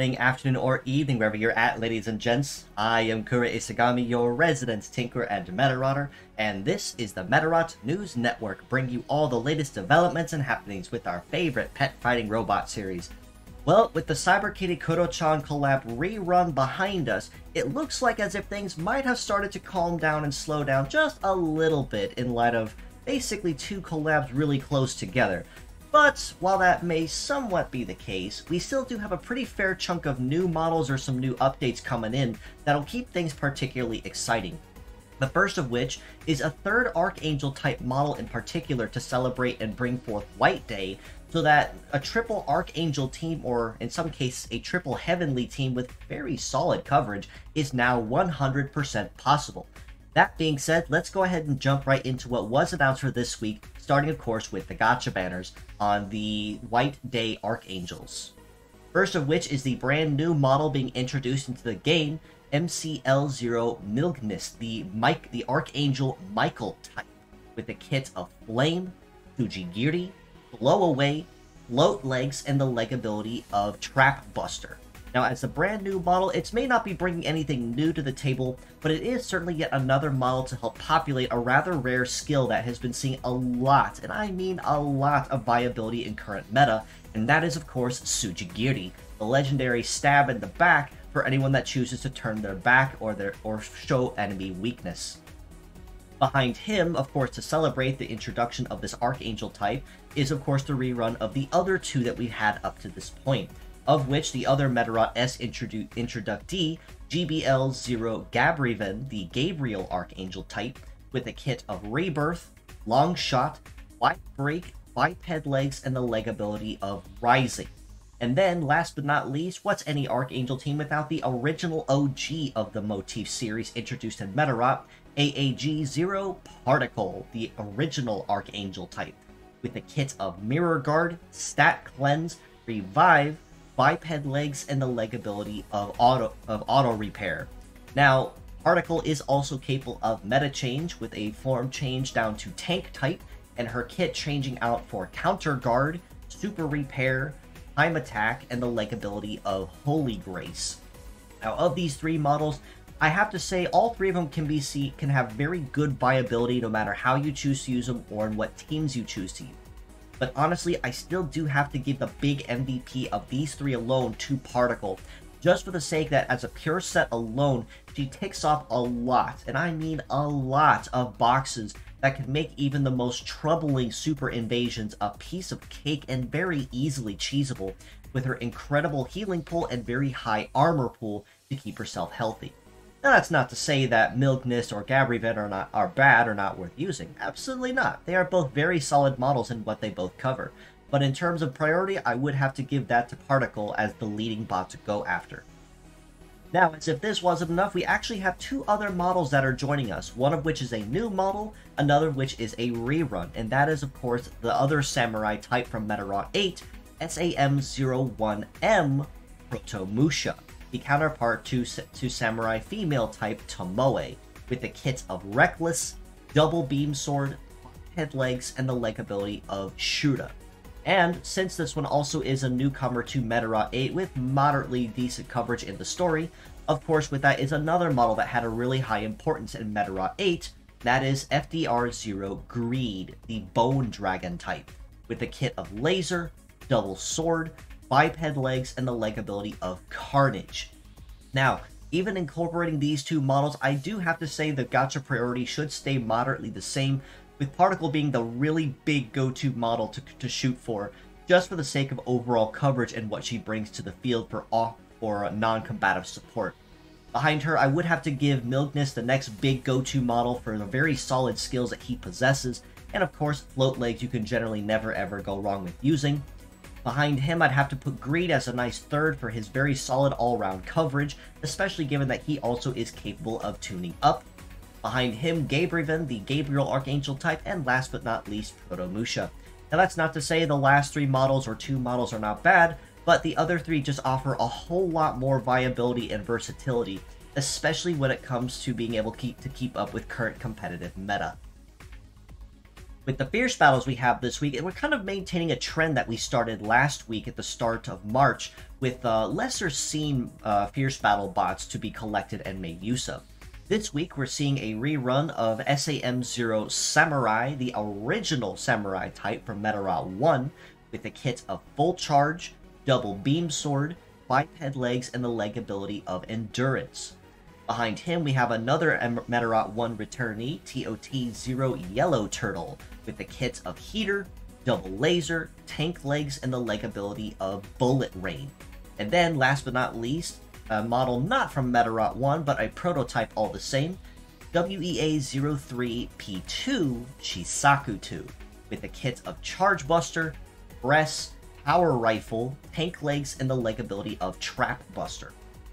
morning, afternoon, or evening, wherever you're at, ladies and gents. I am Kura Isagami, your resident tinker and Medarotter, and this is the Medarot News Network, bringing you all the latest developments and happenings with our favorite pet fighting robot series. Well, with the Cyber Kitty Koro-chan collab rerun behind us, it looks like as if things might have started to calm down and slow down just a little bit in light of basically two collabs really close together. But while that may somewhat be the case, we still do have a pretty fair chunk of new models or some new updates coming in that'll keep things particularly exciting. The first of which is a third Archangel type model in particular to celebrate and bring forth White Day, so that a triple Archangel team, or in some cases a triple Heavenly team with very solid coverage, is now 100% possible. That being said, let's go ahead and jump right into what was announced for this week, starting of course with the gacha banners on the White Day Archangels. First of which is the brand new model being introduced into the game, MCL0 Milgnus, the Mike the Archangel Michael type, with a kit of Flame, Fujigiri, Blow Away, Float Legs, and the leg ability of Trap Buster. Now, as a brand new model, it may not be bringing anything new to the table, but it is certainly yet another model to help populate a rather rare skill that has been seeing a lot, and I mean a lot, of viability in current meta, and that is, of course, Sujigiri, the legendary stab in the back for anyone that chooses to turn their back or their or show enemy weakness. Behind him, of course, to celebrate the introduction of this Archangel type, is of course the rerun of the other two that we've had up to this point of which the other Medarot S introdu- introductee, GBL0 Gabriven, the Gabriel Archangel type, with a kit of Rebirth, Long Shot, Wide Break, Biped Legs, and the leg ability of Rising. And then, last but not least, what's any Archangel team without the original OG of the Motif series introduced in Medarot, AAG0 Particle, the original Archangel type, with a kit of Mirror Guard, Stat Cleanse, Revive, biped legs and the leg ability of auto of auto repair. Now, Particle is also capable of meta change with a form change down to tank type and her kit changing out for counter guard, super repair, time attack, and the leg ability of Holy Grace. Now, of these three models, I have to say all three of them can be see can have very good viability no matter how you choose to use them or in what teams you choose to use. But honestly, I still do have to give the big MVP of these three alone to Particle, just for the sake that as a pure set alone, she takes off a lot, and I mean a lot of boxes that can make even the most troubling super invasions a piece of cake and very easily cheesable with her incredible healing pool and very high armor pool to keep herself healthy. Now, that's not to say that Milgnus or Gabrivet are not are bad or not worth using. Absolutely not. They are both very solid models in what they both cover. But in terms of priority, I would have to give that to Particle as the leading bot to go after. Now, as if this wasn't enough, we actually have two other models that are joining us, one of which is a new model, another which is a rerun, and that is, of course, the other Samurai type from Medarot 8, SAM01M Protomusha the counterpart to, to Samurai female type Tomoe, with the kit of Reckless, Double Beam Sword, Head Legs, and the leg ability of Shura. And since this one also is a newcomer to Medarot 8 with moderately decent coverage in the story, of course with that is another model that had a really high importance in Medarot 8, that is FDR0 Greed, the Bone Dragon type, with a kit of Laser, Double Sword, biped legs, and the leg ability of Carnage. Now, even incorporating these two models, I do have to say the gacha priority should stay moderately the same, with Particle being the really big go-to model to, to shoot for, just for the sake of overall coverage and what she brings to the field for off or non-combative support. Behind her, I would have to give Milgnus the next big go-to model for the very solid skills that he possesses, and of course, float legs you can generally never ever go wrong with using. Behind him, I'd have to put Greed as a nice third for his very solid all-round coverage, especially given that he also is capable of tuning up. Behind him, Gabriven, the Gabriel Archangel type, and last but not least, Proto Musha. Now that's not to say the last three models or two models are not bad, but the other three just offer a whole lot more viability and versatility, especially when it comes to being able to keep, to keep up with current competitive meta. With the Fierce battles we have this week, and we're kind of maintaining a trend that we started last week at the start of March with uh, lesser seen uh, Fierce battle bots to be collected and made use of. This week, we're seeing a rerun of SAM-0 Samurai, the original Samurai type from Medarot 1, with a kit of Full Charge, Double Beam Sword, Biped Legs, and the leg ability of Endurance. Behind him, we have another Medarot 1 returnee, TOT-0 Yellow Turtle, with the kits of Heater, Double Laser, Tank Legs, and the leg ability of Bullet Rain. And then, last but not least, a model not from Medarot 1, but a prototype all the same, WEA-03P2 Chisaku 2, with the kit of Charge Buster, Breast, Power Rifle, Tank Legs, and the leg ability of Trap Buster.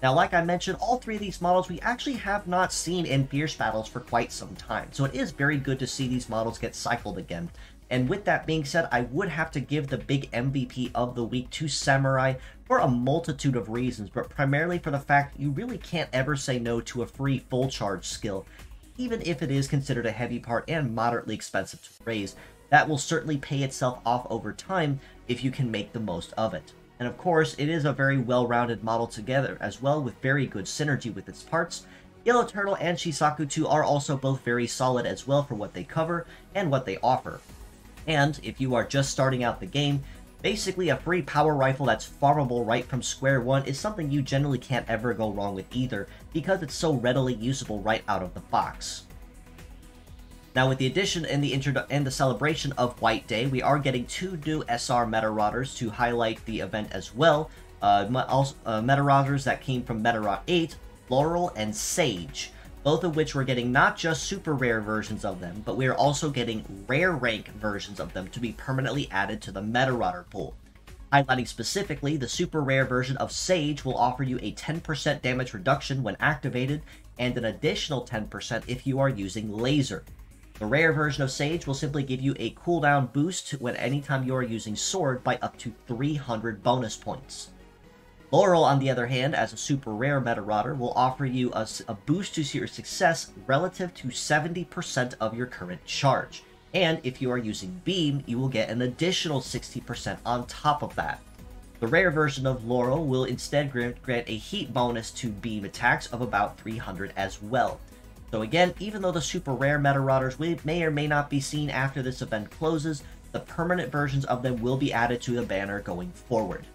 Now, like I mentioned, all three of these models we actually have not seen in Fierce battles for quite some time, so it is very good to see these models get cycled again. And with that being said, I would have to give the big MVP of the week to Samurai for a multitude of reasons, but primarily for the fact you really can't ever say no to a free full charge skill, even if it is considered a heavy part and moderately expensive to raise. That will certainly pay itself off over time if you can make the most of it. And of course, it is a very well-rounded model together as well with very good synergy with its parts. Yellow Turtle and Chisaku 2 are also both very solid as well for what they cover and what they offer. And if you are just starting out the game, basically a free power rifle that's farmable right from square one is something you generally can't ever go wrong with either, because it's so readily usable right out of the box. Now, with the addition and the and the celebration of White Day, we are getting two new SR Medarotters to highlight the event as well. Uh, also, uh, Medarotters that came from Medarot 8, Laurel and Sage, both of which we're getting not just super rare versions of them, but we are also getting rare rank versions of them to be permanently added to the Medarotter pool. Highlighting specifically, the super rare version of Sage will offer you a 10% damage reduction when activated, and an additional 10% if you are using Laser. The rare version of Sage will simply give you a cooldown boost when anytime you are using Sword by up to 300 bonus points. Laurel, on the other hand, as a super rare Medarotter, will offer you a, a boost to your success relative to 70% of your current charge. And if you are using Beam, you will get an additional 60% on top of that. The rare version of Laurel will instead grant a heat bonus to beam attacks of about 300 as well. So again, even though the super rare Meta Medarotters may or may not be seen after this event closes, the permanent versions of them will be added to the banner going forward.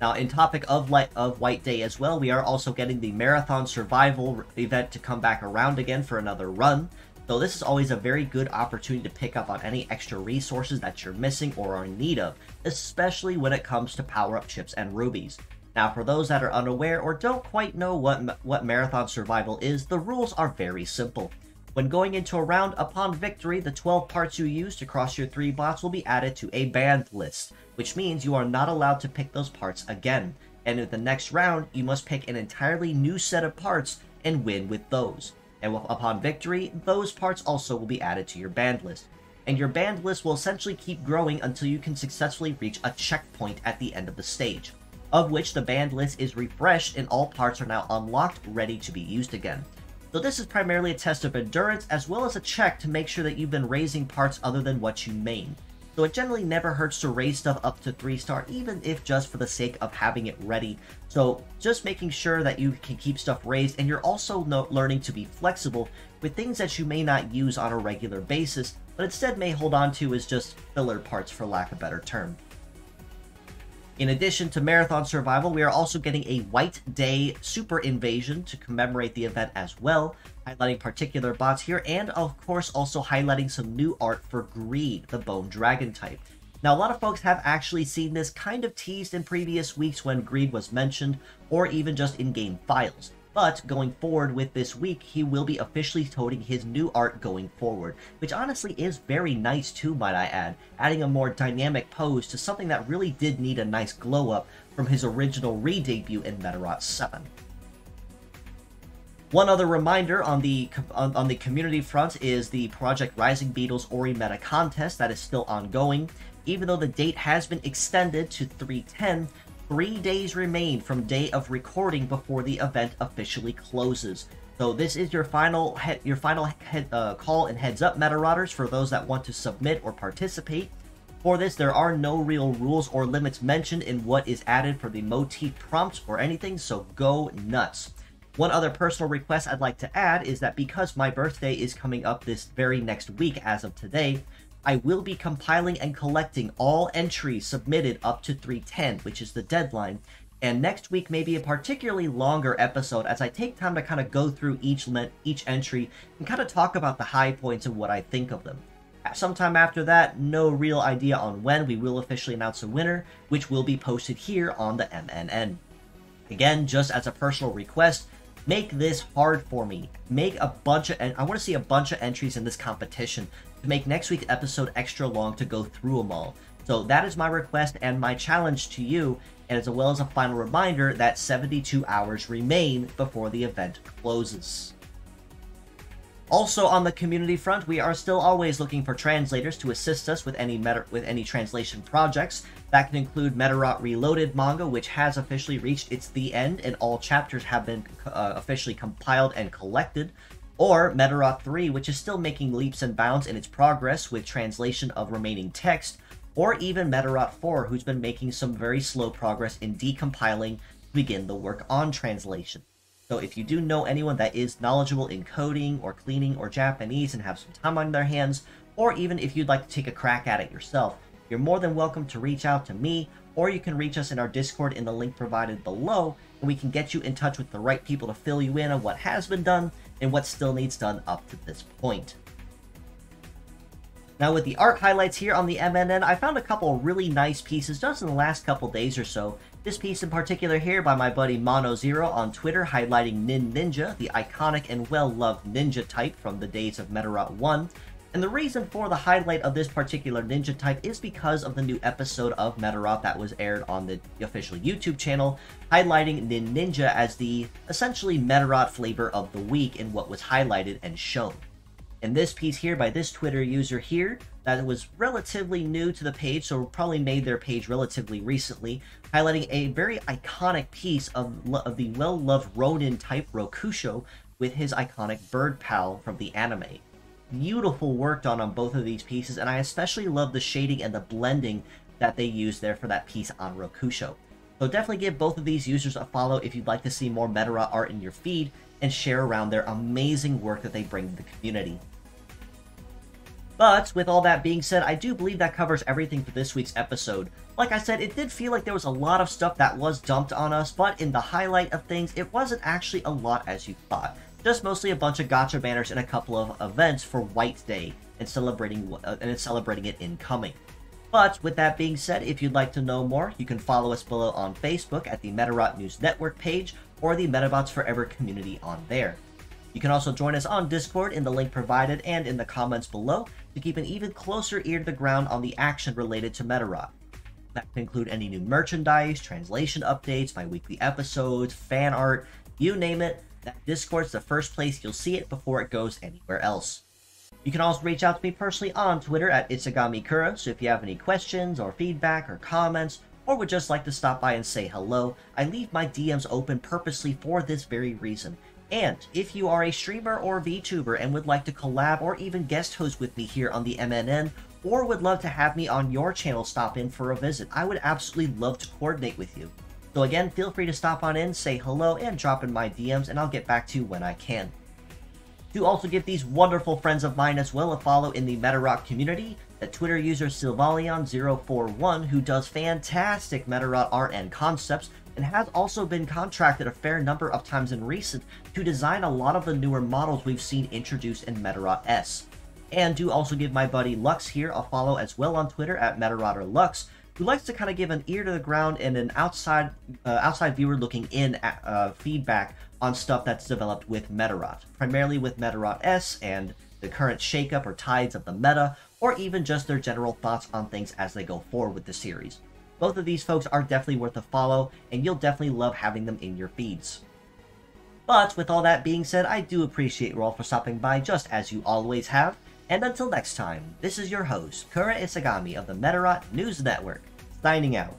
Now, in topic of light of White Day as well, we are also getting the Marathon Survival event to come back around again for another run. So this is always a very good opportunity to pick up on any extra resources that you're missing or are in need of, especially when it comes to power-up chips and rubies. Now, for those that are unaware or don't quite know what, what Marathon Survival is, the rules are very simple. When going into a round, upon victory, the 12 parts you used to cross your 3 bots will be added to a banned list, which means you are not allowed to pick those parts again. And in the next round, you must pick an entirely new set of parts and win with those. And upon victory, those parts also will be added to your banned list. And your banned list will essentially keep growing until you can successfully reach a checkpoint at the end of the stage of which the banned list is refreshed and all parts are now unlocked, ready to be used again. So this is primarily a test of endurance as well as a check to make sure that you've been raising parts other than what you main. So it generally never hurts to raise stuff up to 3 star, even if just for the sake of having it ready. So just making sure that you can keep stuff raised, and you're also learning to be flexible with things that you may not use on a regular basis, but instead may hold on to as just filler parts for lack of a better term. In addition to Marathon Survival, we are also getting a White Day Super Invasion to commemorate the event as well, highlighting particular bots here, and of course also highlighting some new art for Greed, the Bone Dragon type. Now, a lot of folks have actually seen this kind of teased in previous weeks when Greed was mentioned, or even just in-game files. But going forward with this week, he will be officially toting his new art going forward, which honestly is very nice too, might I add, adding a more dynamic pose to something that really did need a nice glow up from his original re-debut in Medarot 7. One other reminder on the on, on, the community front is the Project Rising Beetles Ori Meta contest that is still ongoing. Even though the date has been extended to 310, Three days remain from day of recording before the event officially closes. So this is your final your final uh, call and heads up Medarotters for those that want to submit or participate. For this, there are no real rules or limits mentioned in what is added for the motif prompt or anything, so go nuts. One other personal request I'd like to add is that because my birthday is coming up this very next week as of today, I will be compiling and collecting all entries submitted up to 310, which is the deadline. And next week may be a particularly longer episode as I take time to kind of go through each each entry and kind of talk about the high points and what I think of them. Sometime after that, no real idea on when we will officially announce a winner, which will be posted here on the MNN. Again, just as a personal request, make this hard for me. Make a bunch of, I want to see a bunch of entries in this competition to make next week's episode extra long to go through them all. So that is my request and my challenge to you, and as well as a final reminder that 72 hours remain before the event closes. Also, on the community front, we are still always looking for translators to assist us with any meta- with any translation projects. That can include Medarot Reloaded manga, which has officially reached its the end, and all chapters have been uh, officially compiled and collected or Medarot 3, which is still making leaps and bounds in its progress with translation of remaining text, or even Medarot 4, who's been making some very slow progress in decompiling to begin the work on translation. So if you do know anyone that is knowledgeable in coding or cleaning or Japanese and have some time on their hands, or even if you'd like to take a crack at it yourself, you're more than welcome to reach out to me, or you can reach us in our Discord in the link provided below, and we can get you in touch with the right people to fill you in on what has been done and what still needs done up to this point. Now with the art highlights here on the MNN, I found a couple really nice pieces just in the last couple days or so. This piece in particular here by my buddy Mono Zero on Twitter highlighting Nin Ninja, the iconic and well-loved ninja type from the days of Medarot 1. And the reason for the highlight of this particular ninja type is because of the new episode of Medarot that was aired on the official YouTube channel, highlighting Nin Ninja as the essentially Medarot flavor of the week in what was highlighted and shown. And this piece here by this Twitter user here, that was relatively new to the page, so probably made their page relatively recently, highlighting a very iconic piece of, of the well-loved Ronin type Rokusho with his iconic bird pal from the anime beautiful work done on both of these pieces, and I especially love the shading and the blending that they used there for that piece on Rokusho. So definitely give both of these users a follow if you'd like to see more Metara art in your feed, and share around their amazing work that they bring to the community. But, with all that being said, I do believe that covers everything for this week's episode. Like I said, it did feel like there was a lot of stuff that was dumped on us, but in the highlight of things, it wasn't actually a lot as you thought just mostly a bunch of gacha banners and a couple of events for White Day and celebrating uh, and celebrating it incoming. But with that being said, if you'd like to know more, you can follow us below on Facebook at the Medarot News Network page or the Medabots Forever community on there. You can also join us on Discord in the link provided and in the comments below to keep an even closer ear to the ground on the action related to Medarot. That can include any new merchandise, translation updates, my weekly episodes, fan art, you name it, that Discord's the first place you'll see it before it goes anywhere else. You can also reach out to me personally on Twitter at ItsuGamiKura, so if you have any questions or feedback or comments, or would just like to stop by and say hello, I leave my DMs open purposely for this very reason. And if you are a streamer or VTuber and would like to collab or even guest host with me here on the MNN, or would love to have me on your channel stop in for a visit, I would absolutely love to coordinate with you. So again, feel free to stop on in, say hello, and drop in my DMs, and I'll get back to you when I can. Do also give these wonderful friends of mine as well a follow in the Medarot community, the Twitter user Silvalion041, who does fantastic Medarot art and concepts, and has also been contracted a fair number of times in recent to design a lot of the newer models we've seen introduced in Medarot S. And do also give my buddy Lux here a follow as well on Twitter at MetaRotterLux, who likes to kind of give an ear to the ground and an outside uh, outside viewer looking in at, uh, feedback on stuff that's developed with Medarot, primarily with Medarot S and the current shakeup or tides of the meta, or even just their general thoughts on things as they go forward with the series. Both of these folks are definitely worth a follow, and you'll definitely love having them in your feeds. But with all that being said, I do appreciate you all for stopping by just as you always have, and until next time, this is your host, Kura Isagami of the Medarot News Network, signing out.